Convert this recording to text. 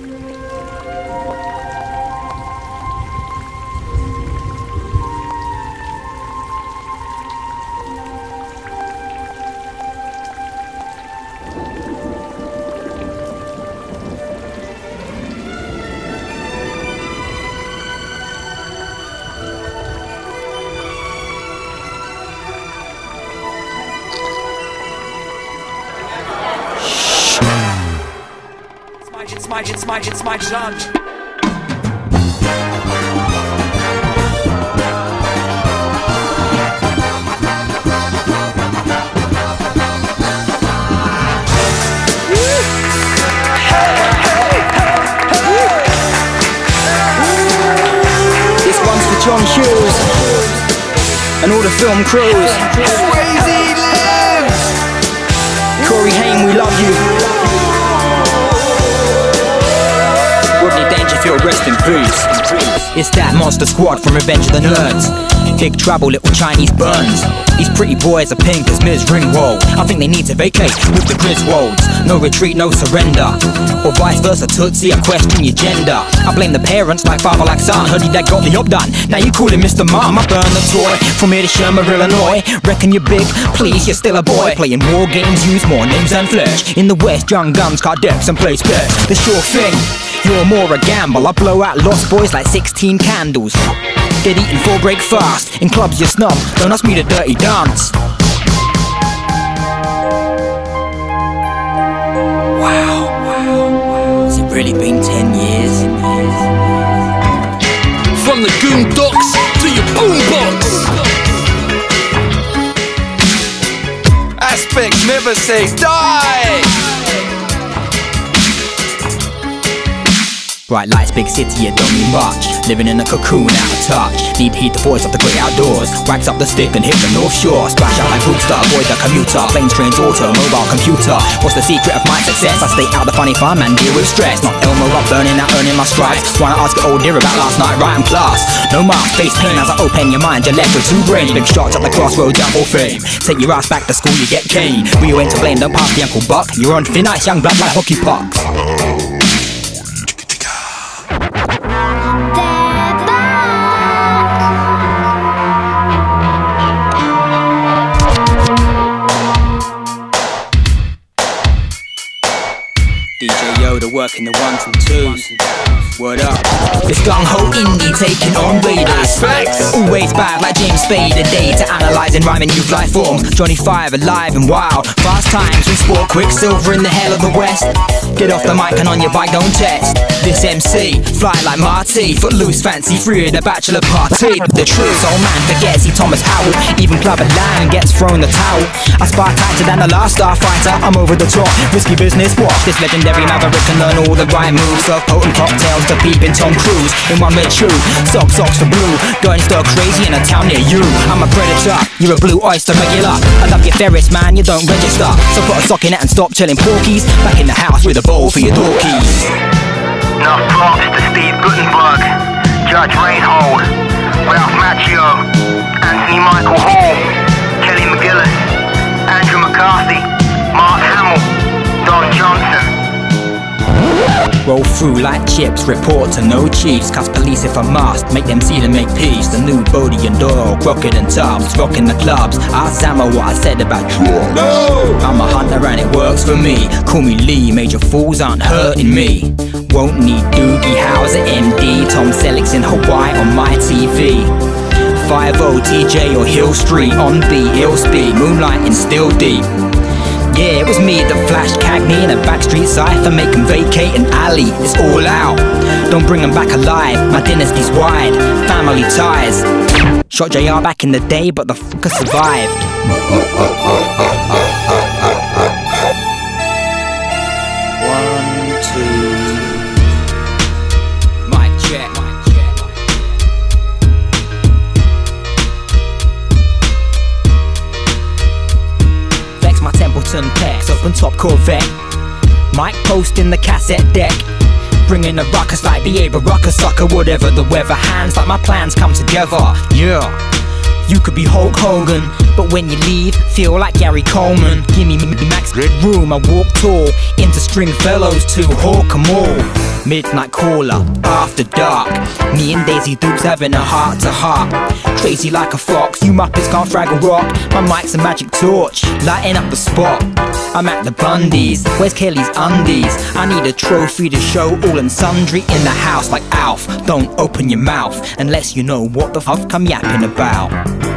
It's my, it's my, it's my, it's my son. This one's for John Hughes and all the film crews. Crazy lives! Corey Haim, we love you. Rodney Dangerfield, rest in peace. It's that monster squad from Revenge of the Nerds. Big trouble, little Chinese buns. These pretty boys are pink as Ms. Ringwald. I think they need to vacate with the Griswolds. No retreat, no surrender. Or vice versa, Tootsie, I question your gender. I blame the parents like father, like son. Heard your dad got the job done. Now you call him Mr. Mom. I burn the toy from here to Shermer, Illinois. Reckon you're big? Please, you're still a boy. Playing war games, use more names than flesh. In the West, young guns, car decks, and play bets. The sure thing. You're more a gamble. I blow out lost boys like 16 candles. Get eaten for breakfast. In clubs, you snub. Don't ask me to dirty dance. Wow, wow, wow. Has it really been 10 years? From the goon docks to your boombox. Aspect never say die. Bright lights, big city, it don't mean much. Living in a cocoon, out of touch. Need heat the voice of the great outdoors. Wax up the stick and hit the North Shore. Splash out like Brewster, avoid the commuter. Planes, trains, auto, mobile computer. What's the secret of my success? I stay out the funny farm and deal with stress. Not Elmer up, burning out, earning my stripes. Wanna ask it old dear about last night, right and plus. No mask, face pain as I open your mind. You're left with two brains. Big shots at the crossroads, for fame. Take your ass back to school, you get cane. We went to blame, don't pass the Uncle Buck. You're on thin ice, young blood like hockey pucks. Working the ones and twos. Word up. It's gung ho Indy taking on raiders. Facts. Always bad like James Spader. A day to analyze and rhyme in new life forms. Johnny Five alive and wild. Fast times we sport quicksilver in the hell of the west. Get off the mic and on your bike, don't test. This MC, fly like Marty. Footloose, fancy free at the bachelor party. The truth, old man forgets C. Thomas Howell. Even Clubber Lang gets thrown the towel. I spar tighter than the last starfighter. I'm over the top. Risky business, watch this legendary maverick and learn all the right moves. Serve potent cocktails to peeping Tom Cruise in one red shoe. Socks, socks for blue. Going stir crazy in a town near you. I'm a predator. You're a blue oyster regular. I love your ferrets, man. You don't register. So put a sock in it and stop chilling porkies. Back in the house with a bowl for your dorkies. Enough props to Steve Roll through like chips, report to no chiefs. cause police if I must, make them see to make peace. The new Bodie and Doyle, Crockett and Tubbs, rocking the clubs. Ask Zammo what I said about drugs. No! I'm a hunter and it works for me. Call me Lee, major fools aren't hurting me. Won't need Doogie Howser, MD, Tom Selleck's in Hawaii on my TV. 5-0 TJ or Hill Street on B, Hill Speed, moonlighting still deep. Yeah, it was me, the Flash Cagney in a backstreet cipher, make 'em vacate an alley. It's all out. Don't bring 'em back alive. My dynasty's wide. Family ties. Shot JR back in the day, but the fucker survived. My Templeton pecs, open top Corvette. Mike post in the cassette deck. Bringing a ruckus like the Abra Rucker sucker, whatever the weather hands, like my plans come together. Yeah. You could be Hulk Hogan, but when you leave, feel like Gary Coleman. Gimme me- me max red room, I walk tall into string fellows to hawk 'em all. Midnight caller, after dark. Me and Daisy Dukes having a heart to heart. Crazy like a fox, you Muppets can't fraggle rock. My mic's a magic torch, lighting up the spot. I'm at the Bundy's, where's Kelly's undies? I need a trophy to show all and sundry in the house like Alf. Don't open your mouth unless you know what the fuck I'm yapping about.